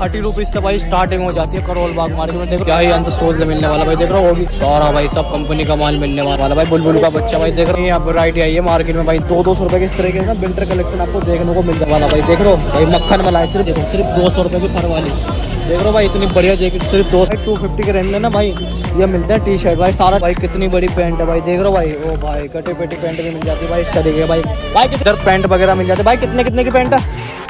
Thirty rupees से भाई starting हो जाती है करोल बाग मार्केट में। क्या ही अंत सोच से मिलने वाला भाई। देख रहा होगी सारा भाई, सब कंपनी का माल मिलने वाला भाई। बुलबुल का बच्चा भाई, देख रहे हैं, यहाँ आई है मार्केट में भाई। दो दो सौ रुपए के इस तरह के विंटर कलेक्शन आपको देखने को मिलने वाला भाई। देख हो, भाई मक्खन मलाई सिर्फ़, देखो, सिर्फ़ दो सौ रुपए की फर वाली। देख रहे भाई, इतनी बढ़िया जैकेट सिर्फ़ दो टू फिफ्टी के रेंज में ना भाई, ये मिलता है टी शर्ट भाई। सारा, भाई, कितनी बड़ी पैंट है भाई। देख रहे भाई, ओ भाई कटे पेटी पैंट भी मिल जाती है भाई, इस तरीके भाई। भाई किधर पैंट वगैरह मिल जाती है। भाई कितने कितने की पैंट है?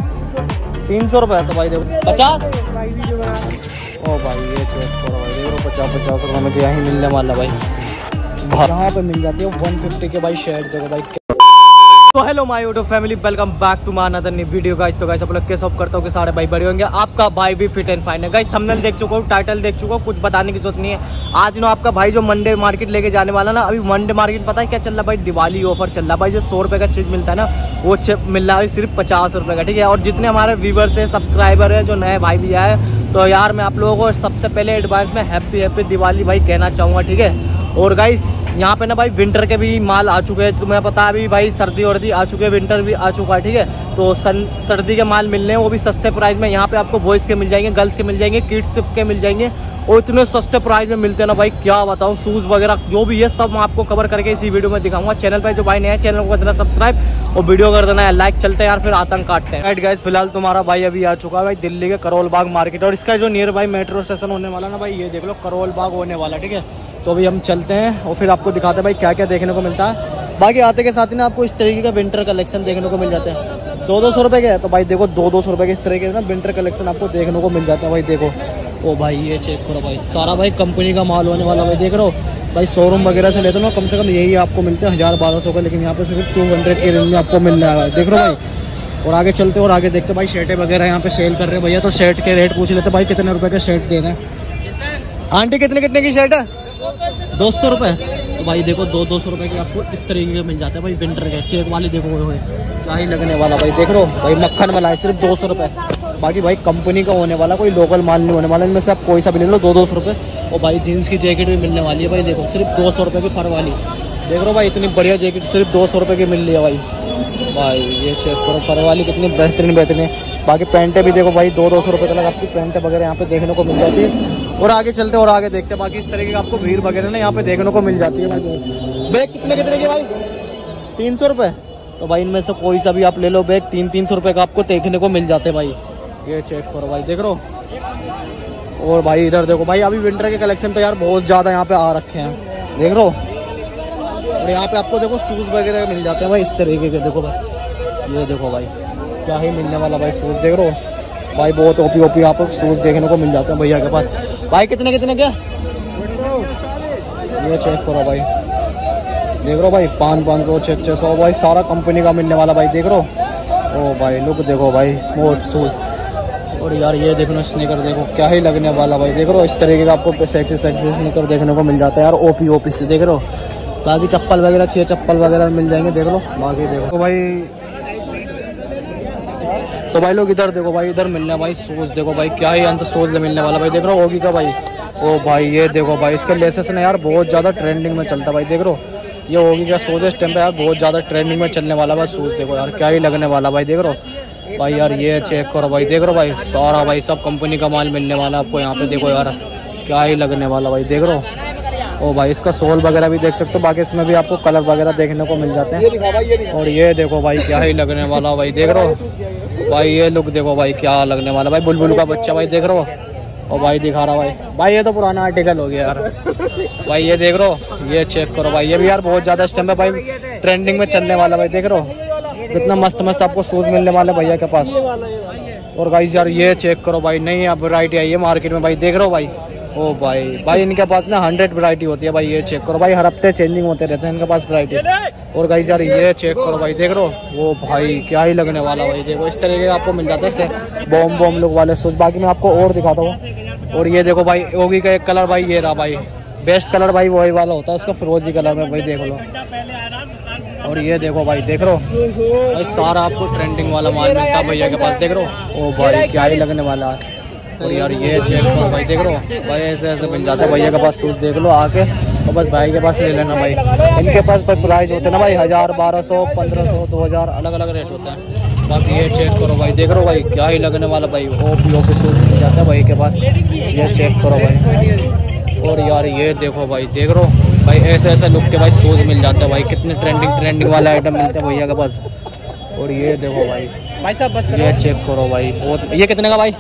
तीन सौ रुपये तो भाई देखो। पचास? ओ भाई, ये चेक देखो पचास पचास रुपये में तो यहाँ मिलने वाला भाई। यहाँ पे मिल जाती है वन फिफ्टी के भाई शर्ट देखो भाई। तो hello my YouTube family welcome back to my another new video guys तो गाइस आप लोग कैसे करता हूँ कि सारे भाई बड़े होंगे। आपका भाई भी फिट एंड फाइन है। गाइस थंबनेल देख चुका हूँ टाइटल देख चुका हूँ, कुछ बताने की ज़रूरत नहीं है। आज ना आपका भाई जो मंडे मार्केट लेके जाने वाला ना, अभी मंडे मार्केट पता है क्या चल रहा भाई? दिवाली ऑफ़र चल रहा भाई, जो सौ रुपये का चीज़ मिलता है ना, वो मिल रहा है सिर्फ़ पचास रुपये का, ठीक है? और जितने हमारे व्यूवर्स है सब्सक्राइबर है, जो नए भाई भी आए तो यार मैं आप लोगों को सबसे पहले एडवांस में हैप्पी हैप्पी दिवाली भाई कहना चाहूँगा, ठीक है? और गाइस यहाँ पे ना भाई विंटर के भी माल आ चुके हैं। तुम्हें पता है अभी भाई सर्दी वर्दी आ चुके हैं विंटर भी आ चुका है, ठीक है? तो सन, सर्दी के माल मिलने हैं, वो भी सस्ते प्राइस में। यहाँ पे आपको बॉयज़ के मिल जाएँगे गर्ल्स के मिल जाएँगे किड्स के मिल जाएँगे। और इतने सस्ते प्राइस में मिलते हैं ना भाई, क्या बताऊँ शूज़ वगैरह, जो भी है, सब मैं आपको कवर करके इसी वीडियो में दिखाऊँगा। चैनल पर जो भाई नया चैनल को देना सब्सक्राइब और वीडियो कर देना है लाइक चलते यार, फिर आतंक काटते हैं। राइट गाइस फ़िलहाल तुम्हारा भाई अभी आ चुका है भाई, दिल्ली के करोल बाग मार्केट और इसका जो नियर बाई मेट्रो स्टेशन होने वाला ना भाई, ये देख लो करोल बाग होने वाला ठीक है? तो अभी हम चलते हैं और फिर आपको दिखाते हैं भाई क्या क्या देखने को मिलता है। बाकी आते के साथ ही ना आपको इस तरीके का विंटर कलेक्शन देखने को मिल जाते हैं। दो दो सौ रुपये के तो भाई देखो दो दो सौ रुपये के इस तरीके ना विंटर कलेक्शन आपको देखने को मिल जाता है भाई देखो। ओ भाई ये चेक करो भाई सारा भाई कंपनी का माल होने वाला भाई देख रहे हो? भाई शोरूम वगैरह से लेते हो ना कम से कम यही आपको मिलते हैं हज़ार बारह सौ का लेकिन यहाँ पे सिर्फ़ टू हंड्रेड के रेंज में आपको मिल रहा है। देख रहे हो भाई? और आगे चलते और आगे देखते भाई शर्टें वगैरह यहाँ पे सेल कर रहे हैं। भैया तो शर्ट के रेट पूछ लेते भाई कितने रुपए के शर्ट दे रहे हैं? आंटी कितने कितने की शर्ट है? दो सौ रुपये तो भाई देखो, दो दो सौ रुपये की आपको इस तरीके के मिल जाते हैं भाई विंटर के। चेक वाले देखो हुए क्या ही लगने वाला भाई, देख लो भाई मक्खन वाला है, सिर्फ़ दो सौ रुपये बाकी भाई कंपनी का होने वाला, कोई लोकल माल नहीं होने वाला, इनमें से आप कोई सा भी ले लो, दो दो सौ रुपये और भाई जीन्स की जैकेट भी मिलने वाली है भाई, देखो, सिर्फ़ दो सौ रुपये की फर वाली। देख लो भाई, इतनी बढ़िया जैकेट सिर्फ़ दो सौ रुपये की मिल रही है भाई। भाई, ये चेक करो, फर वाली कितनी बेहतरीन बेहतरीन। बाकी पैंटें भी देखो भाई, दो दो सौ रुपये तक आपकी पैंटें वगैरह यहाँ पे देखने को मिल जाती है। और आगे चलते और आगे देखते हैं। बाकी इस तरीके का आपको भीड़ वगैरह ना यहाँ पे देखने को मिल जाती है बैग कितने कितने के भाई? तीन सौ रुपये तो भाई इनमें से कोई सा भी आप ले लो बैग, तीन तीन सौ रुपये का आपको देखने को मिल जाते भाई। ये चेक करो भाई, देख रो और भाई इधर देखो, भाई अभी विंटर के कलेक्शन तो यार बहुत ज़्यादा यहाँ पे आ रखे हैं। देख रो और यहाँ पे आपको देखो शूज़ वगैरह मिल जाते हैं भाई, इस तरीके के। देखो भाई, ये देखो भाई, क्या ही मिलने वाला भाई शूज़ देख रो भाई, बहुत ओपी ओपी आप शूज़ देखने को मिल जाते हैं भैया के पास। भाई, कितने कितने क्या ये चेक करो भाई। देख रहे भाई पाँच पाँच सौ, छः छः सौ, भाई, सारा कंपनी का मिलने वाला भाई, देख रहे ओ भाई लुक देखो भाई स्पोर्ट शूज़ और यार, ये देखो स्निकर देखो, क्या ही लगने वाला भाई। देख रहे हो, इस तरीके का आपको सेक्सी सेक्सी स्निकर देखने को मिल जाता है यार, ओपी ओपी से, देख हो? बाकी चप्पल वगैरह छः चप्पल वगैरह मिल जाएँगे, देख लो। बाकी देखो। तो भाई तो भाई लोग इधर देखो भाई, इधर मिलने भाई, सोच देखो भाई, क्या ही अंत सोच मिलने वाला भाई, देख रहे होगी का भाई? ओ भाई, ये देखो भाई, इसके लेसेस ने यार बहुत ज़्यादा ट्रेंडिंग में चलता भाई, देख रो ये होगी क्या, सोच इस टाइम पे यार बहुत ज़्यादा ट्रेंडिंग में चलने वाला भाई, सोच देखो यार, क्या ही लगने वाला भाई, देख हो? भाई यार, ये चेक करो भाई, देख हो भाई, सारा भाई, सब कंपनी का माल मिलने वाला आपको, यहाँ पे देखो यार, क्या ही लगने वाला भाई, देख हो? ओ भाई, इसका सोल वगैरह भी देख सकते हो, बाकी इसमें भी आपको कलर वगैरह देखने को मिल जाते हैं। और ये देखो भाई, क्या ही लगने वाला भाई, देख रहे भाई, ये लुक देखो भाई, क्या लगने वाला भाई, बुलबुल का बच्चा भाई, देख रहे हो? और भाई, दिखा रहा भाई। भाई, ये तो पुराना आर्टिकल हो गया यार। भाई, ये देख रो ये चेक करो भाई। ये भी यार बहुत ज़्यादा स्टैम्प है भाई। ट्रेंडिंग में चलने वाला भाई, देख रहे हो? कितना मस्त मस्त आपको शूज़ मिलने वाले भैया के पास। और भाई यार, ये चेक करो भाई। नहीं, अब वराइटी आई है मार्केट में भाई। देख रहे हो भाई? ओ भाई भाई, इनके पास ना हंड्रेड वरायटी होती है भाई, ये चेक करो। भाई, हर हफ़्ते चेंजिंग होते रहते हैं इनके पास वरायटी और गाइस यार, ये चेक करो भाई, देख हो? वो भाई, क्या ही लगने वाला भाई, देखो, इस तरह के आपको मिल जाते हैं बॉम बॉम लुक वाले शूज़ बाकी मैं आपको और दिखाता हूँ। और ये देखो भाई योगी का एक कलर भाई, ये रहा भाई। बेस्ट कलर भाई, वही वाला होता है, उसका फिरोजी कलर में भाई देख लो। और ये देखो भाई, देख रो भाई, सारा आपको ट्रेंडिंग वाला माल मिलता है भैया के पास, देख रो ओ भाई, क्या ही लगने वाला है। और यार ये चेक करो भाई देख लो भाई ऐसे ऐसे मिल जाते हैं भैया के पास शूज़ देख लो आके तो बस भाई के पास ले लेना भाई। इनके पास भाई प्राइस होते हैं ना भाई हज़ार बारह सौ पंद्रह सौ दो हज़ार अलग अलग रेट होता है। बाकी ये चेक करो भाई देख रहे भाई क्या ही लगने वाला भाई ओ पी ओ सूट मिल जाता है भाई के पास। ये चेक करो भाई। और यार ये देखो भाई देख हो? भाई ऐसे ऐसे लुक के भाई शूज़ मिल जाते हैं भाई कितने ट्रेंडिंग ट्रेंडिंग वाले आइटम मिलते हैं भैया के पास। और ये देखो भाई भाई साहब बस ये चेक करो भाई बहुत ये कितने का भाई?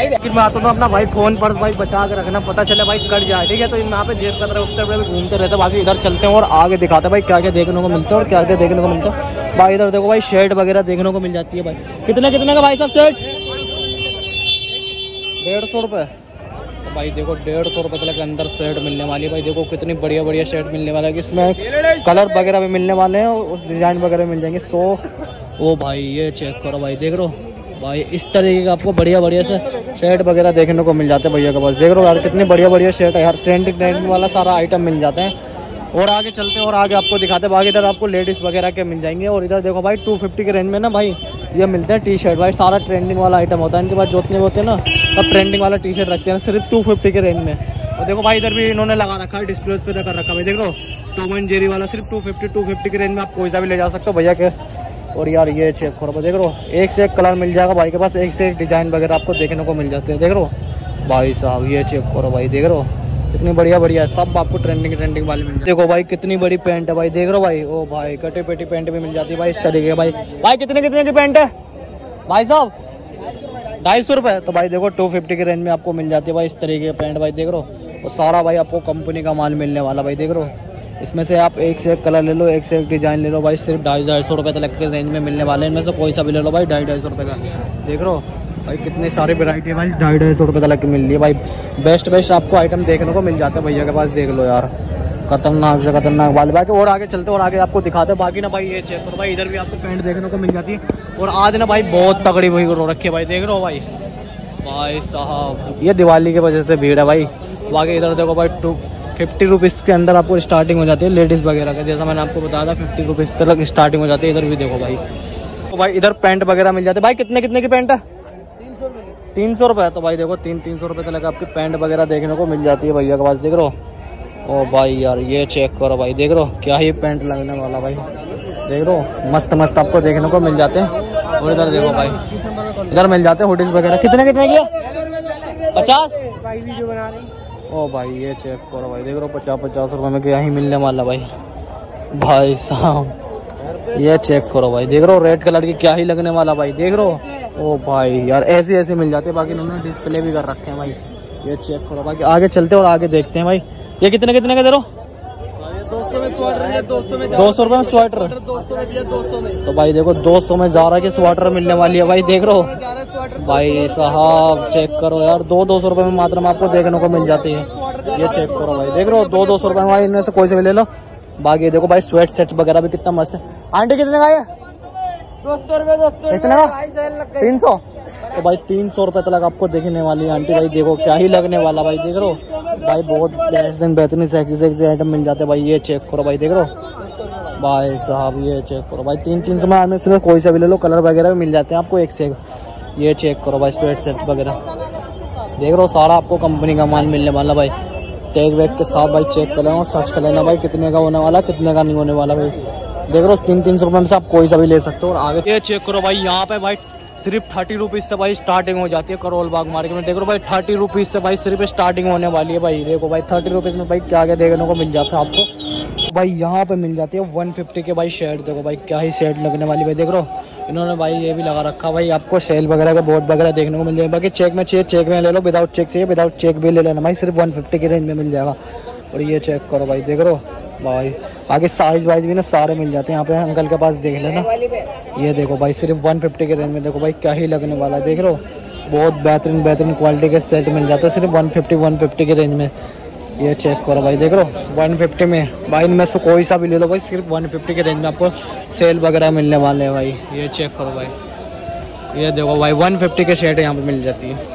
लेकिन मैं आता हूँ अपना भाई फ़ोन पर्स भाई बचा के रखना, पता चले भाई कट जाए। ठीक है तो यहाँ पे जेब कर रहे उठते घूमते रहते बाकी इधर चलते हैं और आगे दिखाते भाई क्या क्या देखने को मिलता है और क्या क्या देखने को मिलता है। भाई इधर देखो भाई शर्ट वगैरह देखने को मिल जाती है भाई। कितने कितने का भाई साहब शर्ट डेढ़ सौ रुपये तो भाई देखो, डेढ़ सौ रुपये तक के अंदर शर्ट मिलने वाली है। भाई देखो, कितनी बढ़िया बढ़िया शर्ट मिलने वाला है। इसमें कलर वगैरह भी मिलने वाले हैं और उस डिज़ाइन वगैरह मिल जाएँगे। सो, ओ भाई, ये चेक करो भाई, देख रहे हो? भाई, इस तरीके का आपको बढ़िया बढ़िया से शर्ट वगैरह देखने को मिल जाते हैं भैया के पास। देख रहे हो यार, कितनी बढ़िया बढ़िया शर्ट है यार। ट्रेंडिंग ट्रेंडिंग वाला सारा आइटम मिल जाते हैं। और आगे चलते हैं और आगे आपको दिखाते हैं। बाकी इधर आपको लेडीज़ वगैरह के मिल जाएँगे। और इधर देखो भाई 250 के रेंज में ना भाई, ये मिलते हैं टी शर्ट भाई। सारा ट्रेंडिंग वाला आइटम होता है। इनके पास जोतने होते हैं ना, सब ट्रेंडिंग वाला टी शर्ट रखते हैं। सिर्फ़ टू फिफ्टी के रेंज में। और देखो भाई, इधर भी इन्होंने लगा रखा है डिस्प्ले पे कर रखा भाई। देख लो टॉम एंड जेरी वाला सिर्फ़ टू फिफ्टी टू फिफ्टी के रेंज में आप कोई सा भी ले जा सकते हो। भैया के और यार ये चेक करो देख लो एक से एक कलर मिल जाएगा भाई के पास, एक से एक डिज़ाइन वगैरह आपको देखने को मिल जाते हैं, देख लो भाई साहब, ये चेक करो भाई, देख लो कितनी बढ़िया बढ़िया, सब आपको ट्रेंडिंग ट्रेंडिंग वाली मिल देखो भाई, कितनी बड़ी पैंट है भाई, देख रहे हो भाई? ओ भाई, कटे पेटी पैंट भी मिल जाती है भाई, इस तरीके की भाई। भाई, कितने कितने की पैंट है? भाई साहब, ढाई सौ रुपये तो भाई देखो टू फिफ्टी के रेंज में आपको मिल जाती है भाई, इस तरीके की पैंट भाई, देख रहे हो? और सारा भाई आपको कंपनी का माल मिलने वाला भाई, देख रहे हो? इसमें से आप एक से एक कलर ले लो, एक से एक डिज़ाइन ले लो भाई, सिर्फ़ ढाई ढाई सौ रुपये तक के रेंज में मिलने वाले हैं। इनमें से कोई सा भी ले लो भाई, ढाई ढाई सौ रुपये का। देख हो? भाई, कितनी सारी वेराइटी है भाई, ढाई ढाई सौ रुपये तक की मिल रही है भाई। बेस्ट बेस्ट आपको आइटम देखने को मिल जाता है, भैया के पास देख लो यार। खतरनाक से खतरनाक वाले। बाकी और आगे चलते और आगे आपको दिखाते बाकी ना भाई ये चेक करो भाई, इधर भी आपको पेंट देखने को मिल जाती है। और आज ना भाई बहुत तगड़ी रो रखी है भाई, देख रहे हो भाई? भाई साहब, ये दिवाली की वजह से भीड़ है भाई। बाकी इधर देखो भाई फिफ्टी रुपीज़ के अंदर आपको स्टार्टिंग हो जाती है लेडीज़ वगैरह का। जैसा मैंने आपको बताया था फिफ्टी रुपीज़ तक स्टार्टिंग हो जाती है। इधर भी देखो भाई। तो भाई इधर पैंट वगैरह मिल जाते भाई कितने कितने की पैंट है? तीन सौ रुपये तो भाई देखो, तीन तीन सौ रुपये तक आपकी पैंट वगैरह देखने को मिल जाती है भैया के पास देख रहे ओ भाई यार, ये चेक करो भाई। देख रहे क्या ही पैंट लगने वाला भाई। देख रहे मस्त मस्त आपको देखने को मिल जाते हैं। और इधर देखो भाई। इधर मिल जाते हैं होटल्स वगैरह। कितने कितने की पचास? वीडियो बना रही ओ भाई ये चेक करो भाई। देख रहे हो पचास पचास रुपए में क्या ही मिलने वाला भाई। भाई साहब ये चेक करो भाई। देख रहे हो रेड कलर की क्या ही लगने वाला भाई। देख रहे हो? ओ भाई यार ऐसे ऐसे मिल जाते बाकी इन्होंने डिस्प्ले भी कर रखे हैं भाई। ये चेक करो। बाकी आगे चलते और आगे देखते हैं भाई। ये कितने कितने का दे रहे दो सौ रुपए में स्वेटर दो सौ में दो सौ में। तो भाई देखो दो सौ में जारा की स्वेटर मिलने वाली है भाई। देख रहे हो भाई साहब चेक करो यार, दो दो सौ रुपए में मात्रा में आपको देखने को मिल जाती है। ये चेक करो भाई, देख रहे हो, दो दो सौ रुपए में इनमें से कोई से भी ले लो। बाकी देखो भाई स्वेट सेट वगैरह भी कितना मस्त है। आंटी कितने का तीन सौ? तो भाई तीन सौ रुपए तक आपको देखने वाली है आंटी भाई, देखो क्या ही लगने वाला भाई, देख हो। भाई बहुत बेहतरीन सेक्सी आइटम मिल जाते भाई, ये चेक करो भाई, देख हो। भाई साहब, ये चेक करो। भाई तीन तीन सौ में कोई सा भी ले लो कलर वगैरह भी मिल जाते हैं आपको एक से एक। ये चेक करो भाई स्वेट सेट वगैरह। देख रहे हो, सारा आपको कंपनी का माल मिलने वाला भाई। टैग वैग के साथ भाई चेक कर लेना सर्च कर लेना भाई, कितने का होने वाला, कितने का नहीं होने वाला भाई। देख रहे हो तीन तीन सौ रुपये में से आप कोई सा भी ले सकते हो और आगे ये चेक करो भाई, यहाँ पे भाई सिर्फ़ थर्टी रुपीज़ से भाई स्टार्टिंग हो जाती है करोल बाग मार्केट में देख रहे भाई थर्टी रुपीज़ से भाई सिर्फ़ स्टार्टिंग होने वाली है भाई। देखो भाई थर्टी रुपीज़ में भाई क्या क्या देखने को मिल जाता है आपको। भाई यहाँ पे मिल जाती है वन फिफ्टी के भाई शेड देखो भाई क्या ही शेड लगने वाली भाई, देख रो इन्होंने भाई ये भी लगा रखा भाई, आपको सेल वगैरह का बोर्ड वगैरह देखने को मिल जाएगा। बाकी चेक में चाहिए चेक में ले लो विदाउट चेक चाहिए विदाउट चेक भी ले लेना भाई, सिर्फ़ वन फिफ्टी की रेंज में मिल जाएगा। और ये चेक करो भाई, देख हो? भाई आगे साइज़ वाइज भी ना सारे मिल जाते हैं। यहाँ पे अंकल के पास देख लेना। ये देखो भाई, सिर्फ़ वन फिफ्टी के रेंज में देखो भाई, क्या ही लगने वाला है। देख रहे हो? बहुत बेहतरीन बेहतरीन क्वालिटी के सेट मिल जाते हैं सिर्फ़ वन फिफ्टी वन फिफ्टी के रेंज में। ये चेक करो भाई, देख लो 150 में। भाई, इनमें से कोई सा भी ले लो भाई, सिर्फ़ 150 के रेंज में आपको सेल वगैरह मिलने वाले हैं भाई। ये चेक करो भाई। ये देखो भाई 150 के शर्ट यहाँ पे मिल जाती है।